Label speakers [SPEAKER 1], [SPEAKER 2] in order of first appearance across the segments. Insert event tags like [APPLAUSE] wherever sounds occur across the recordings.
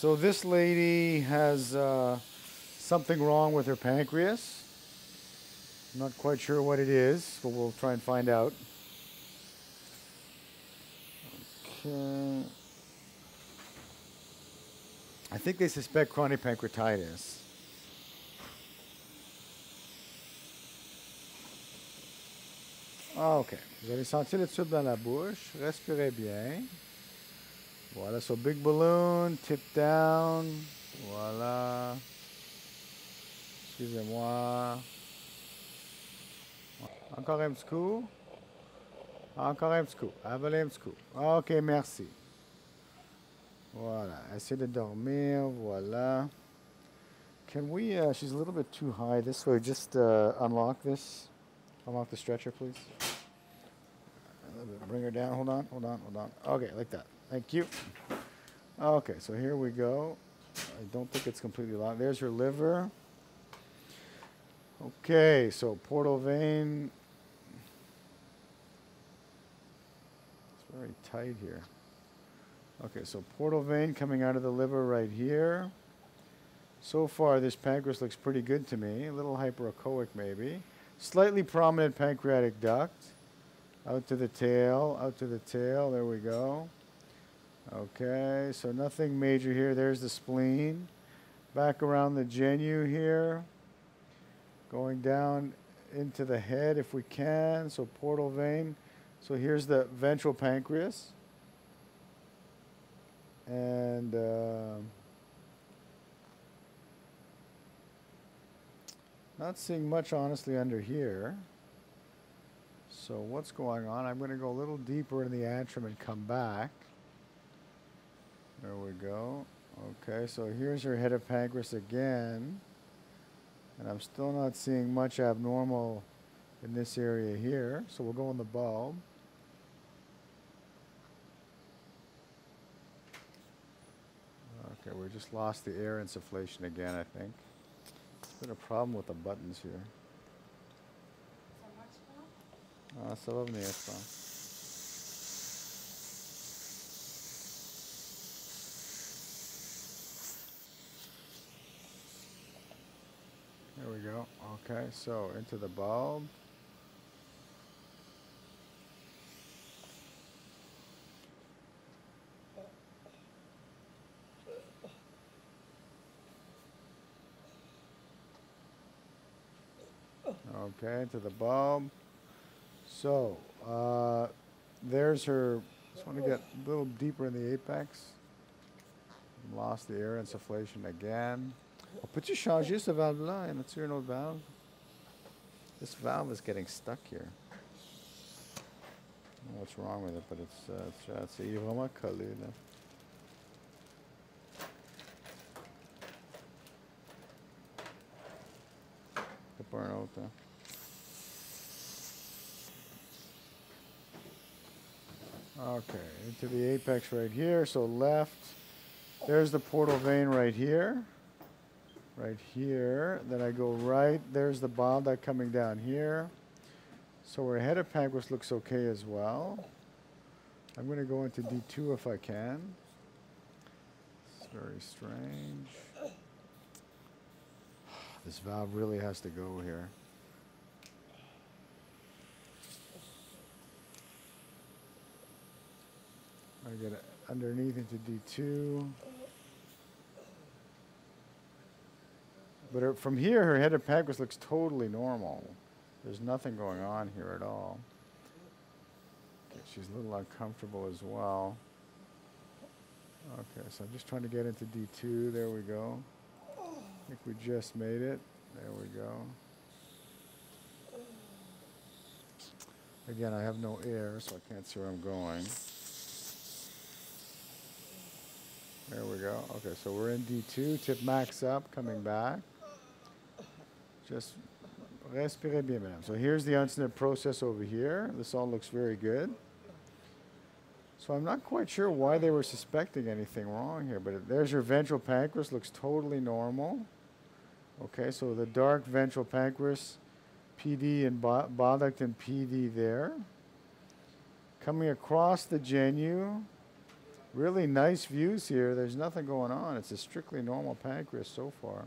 [SPEAKER 1] So this lady has uh, something wrong with her pancreas. I'm not quite sure what it is, but we'll try and find out. Okay. I think they suspect chronic pancreatitis. Ok. Vous allez sentir le tube dans la bouche. Respirez bien. Voilà, so big balloon, tip down. Voilà. Excusez-moi. Encore un petit coup. Encore un petit coup. Avalez un petit coup. Ok, merci. Voilà. Essayez de dormir. Voilà. Can we, uh, she's a little bit too high this way. Just uh, unlock this. Unlock the stretcher, please. Bring her down. Hold on, hold on, hold on. Okay, like that. Thank you. Okay, so here we go. I don't think it's completely locked. There's her liver. Okay, so portal vein. It's very tight here. Okay, so portal vein coming out of the liver right here. So far, this pancreas looks pretty good to me. A little hyperechoic, maybe. Slightly prominent pancreatic duct. Out to the tail, out to the tail. There we go. Okay, so nothing major here. There's the spleen. Back around the genu here. Going down into the head if we can. So portal vein. So here's the ventral pancreas. And... Uh, Not seeing much, honestly, under here. So what's going on? I'm going to go a little deeper in the antrum and come back. There we go. Okay, so here's your head of pancreas again. And I'm still not seeing much abnormal in this area here. So we'll go in the bulb. Okay, we just lost the air insufflation again, I think. There's been a problem with the buttons here. There we go. Okay, so into the bulb. Okay, to the bulb. So, uh, there's her. Just want to get a little deeper in the apex. Lost the air insufflation again. Oh, peux-tu changer ce valve-là? Y en a-tu un autre valve? This valve is getting stuck here. I don't know what's wrong with it, but it's, uh, it's, uh, c'est il est vraiment collé, là. C'est Okay, into the apex right here. So left, there's the portal vein right here. Right here. Then I go right. There's the bile coming down here. So our head of pancreas looks okay as well. I'm going to go into D2 if I can. It's very strange. [SIGHS] This valve really has to go here. I get it underneath into D2. But her, from here, her head of pancreas looks totally normal. There's nothing going on here at all. Okay, she's a little uncomfortable as well. Okay, so I'm just trying to get into D2. There we go. I think we just made it. There we go. Again, I have no air, so I can't see where I'm going. There we go. Okay, so we're in D2. Tip max up, coming back. Just respirez bien, madame. So here's the uncinate process over here. This all looks very good. So I'm not quite sure why they were suspecting anything wrong here, but there's your ventral pancreas. Looks totally normal. Okay, so the dark ventral pancreas, PD and bile duct and PD there. Coming across the genu, Really nice views here. There's nothing going on. It's a strictly normal pancreas so far.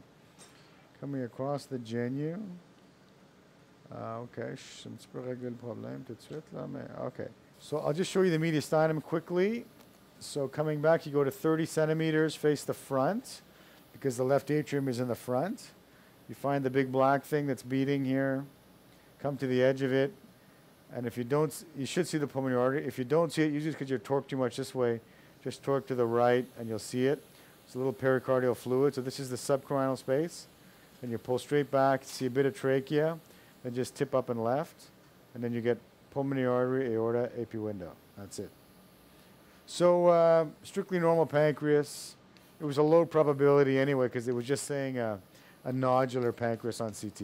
[SPEAKER 1] Coming across the genu. Ah, ok, je suis un petit régler le problème tout de suite là, mais ok. So I'll just show you the mediastinum quickly. So coming back, you go to 30 centimeters, face the front, because the left atrium is in the front. You find the big black thing that's beating here. Come to the edge of it, and if you don't, you should see the pulmonary artery. If you don't see it, usually because you're torqued too much this way, just torque to the right, and you'll see it. It's a little pericardial fluid. So this is the subcarinal space. And you pull straight back, see a bit of trachea, then just tip up and left, and then you get pulmonary artery, aorta, AP window. That's it. So uh, strictly normal pancreas. It was a low probability anyway because it was just saying a, a nodular pancreas on CT.